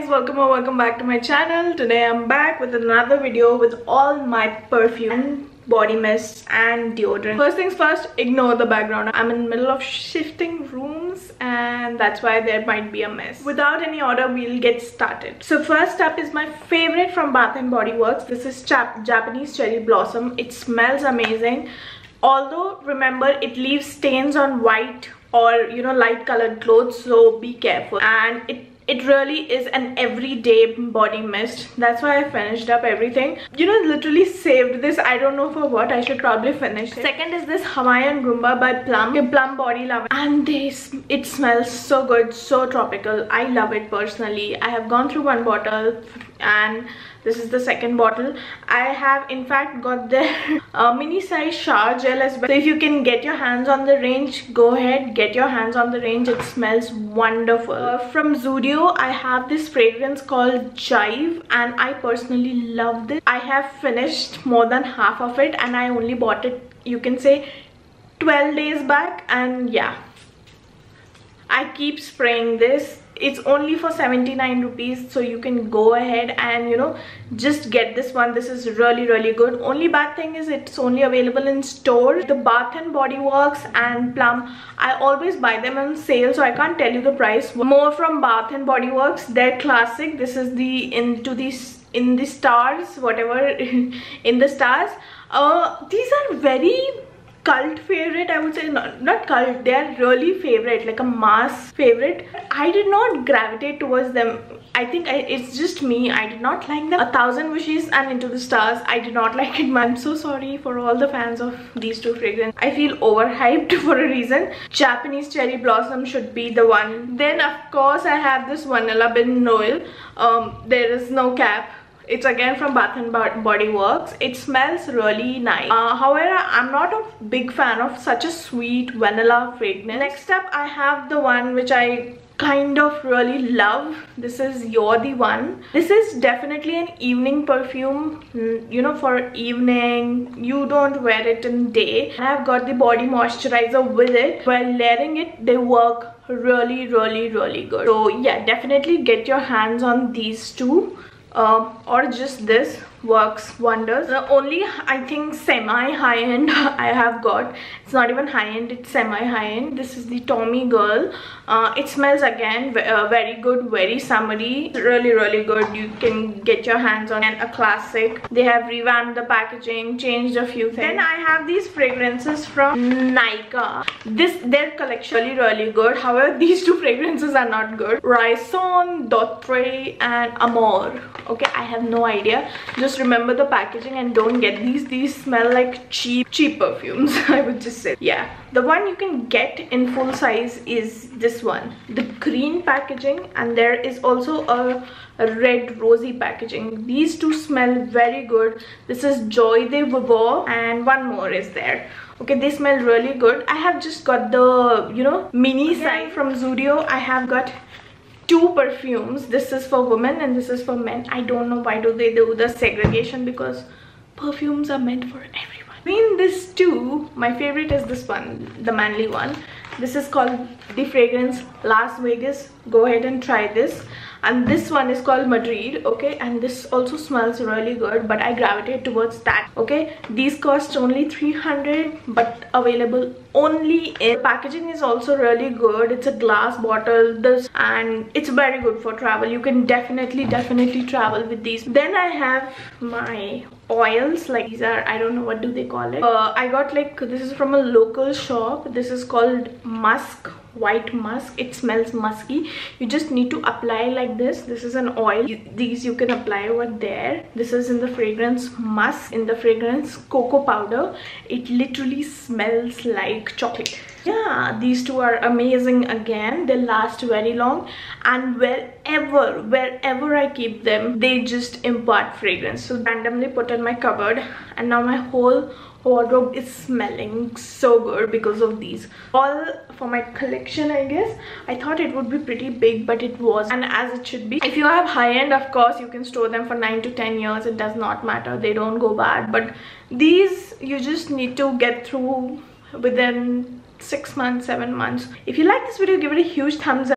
guys welcome or welcome back to my channel. Today i'm back with another video with all my perfume body mist and deodorant. First things first ignore the background. I'm in the middle of shifting rooms and that's why there might be a mess. Without any order we'll get started. So first up is my favorite from bath and body works. This is japanese cherry blossom. It smells amazing. Although remember it leaves stains on white or you know light colored clothes so be careful. And it it really is an everyday body mist. That's why i finished up everything. You know literally saved this. I don't know for what. I should probably finish it. Second is this hawaiian rumba by plum. Plum body love and this it smells so good. So tropical. I love it personally. I have gone through one bottle and this is the second bottle. I have in fact got the uh, mini size shower gel as well. So if you can get your hands on the range go ahead get your hands on the range. It smells wonderful. Uh, from zudio i have this fragrance called jive and i personally love this. I have finished more than half of it and i only bought it you can say 12 days back and yeah. I keep spraying this it's only for 79 rupees so you can go ahead and you know just get this one. This is really really good. Only bad thing is it's only available in store. The bath and body works and plum. I always buy them on sale so i can't tell you the price. More from bath and body works. They're classic. This is the into these in the stars whatever in the stars. Uh these are very cult favorite i would say. Not, not cult they are really favorite like a mass favorite. I did not gravitate towards them. I think I, it's just me. I did not like them. A thousand wishes and into the stars. I did not like it i'm so sorry for all the fans of these two fragrances i feel overhyped for a reason. Japanese cherry blossom should be the one. Then of course i have this vanilla bean noel. Um there is no cap it's again from bath and body works. It smells really nice. Uh, however i'm not a big fan of such a sweet vanilla fragrance. Next up i have the one which i kind of really love. This is you're the one. This is definitely an evening perfume mm, you know for evening. You don't wear it in day. And i've got the body moisturizer with it. While layering it they work really really really good. So yeah definitely get your hands on these two uh, or just this works wonders. The only i think semi high-end i have got it's not even high-end it's semi high-end this is the tommy girl. Uh, it smells again uh, very good very summery. Really really good. You can get your hands on and a classic. They have revamped the packaging changed a few things. Then i have these fragrances from Nykaa this their collection really really good. However these two fragrances are not good. Raison, D'autre and amor okay i have no idea. Just just remember the packaging and don't get these. These smell like cheap cheap perfumes i would just say. Yeah. The one you can get in full size is this one. The green packaging and there is also a, red rosy packaging. These two smell very good. This is joy de Vivant and one more is there. Okay they smell really good. I have just got the you know mini size from zudio. I have got two perfumes. This is for women and this is for men. I don't know why do they do the segregation because perfumes are meant for everyone. Between these two my favorite is this one the manly one. This is called the fragrance las vegas. Go ahead and try this and this one is called madrid okay? And this also smells really good but i gravitate towards that okay? These cost only 300 but available only in packaging is also really good. It's a glass bottle this and it's very good for travel. You can definitely definitely travel with these. Then i have my oils like these are i don't know what do they call it. Uh, i got like this is from a local shop. This is called musk white musk. It smells musky. You just need to apply like this. This is an oil. You, these you can apply over there. This is in the fragrance musk in the fragrance cocoa powder. It literally smells like chocolate. Yeah these two are amazing again. They last very long. And wherever wherever i keep them they just impart fragrance. So randomly put in my cupboard and now my whole wardrobe is smelling so good because of these. All for my collection i guess. I thought it would be pretty big but it was and as it should be. If you have high end of course you can store them for 9 to 10 years. It does not matter. They don't go bad. But these you just need to get through within six months seven months. If you like this video give it a huge thumbs up